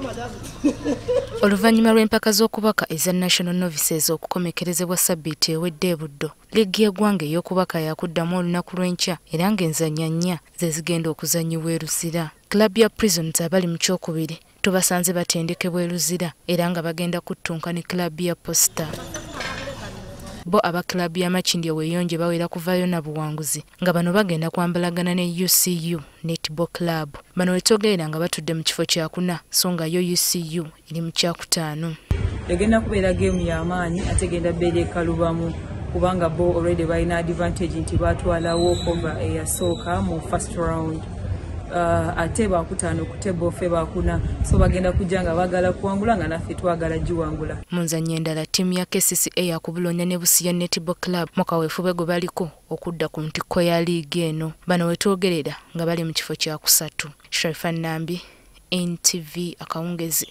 oluvannyuma lw'empaka z'okubaka eza national novices okukomekerezebwa sabbiiti ewedde e buddo liigi y'eggwanga ey'okubaka yakuddamu olunaku lw'enkya era ng'enzannya nnya ze zigenda okuzannyibwa eruzira club ya prisons abali mu kyokubiri tubasanze batendekebwa eruzira era nga bagenda kuttunka ne club ya posta bo aba club y'amakindya weeyonje bawera kuvaayo na buwanguzi. Nga bano bagenda kwambalagana ne ucu netball club. Bano wetwogerera nga batudde mu kifo kyakuna so nga yo ucu eri mu kyakutaano egenda kubeera geemu y'amaanyi ate egenda beera ekalubamu kubanga bo already balina advantage nti batwalawo kova eyasooka mu first round uh, ate bakutaano ku table ffe bakuna. So bagenda kujja nga baagala kuwangula nga naffe twagala giwangula. Mu nzannya endala ttiimu ya kcca yakubulonya ne busiya netball club mu kaweefube gwe baliko okudda ku ntikko ya liigi eno. Bano wetwogerera nga bali mu kifo kyakusatu sharifa nambi ntv akawungezi